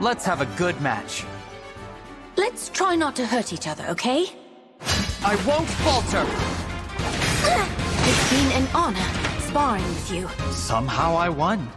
Let's have a good match. Let's try not to hurt each other, okay? I won't falter! It's been an honor sparring with you. Somehow I won.